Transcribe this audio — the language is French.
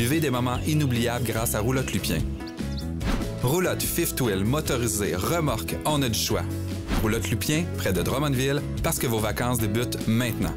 Vivez des moments inoubliables grâce à Roulotte Lupien. Roulotte Fifth Wheel, motorisé, remorque, on a du choix. Roulotte Lupien, près de Drummondville, parce que vos vacances débutent maintenant.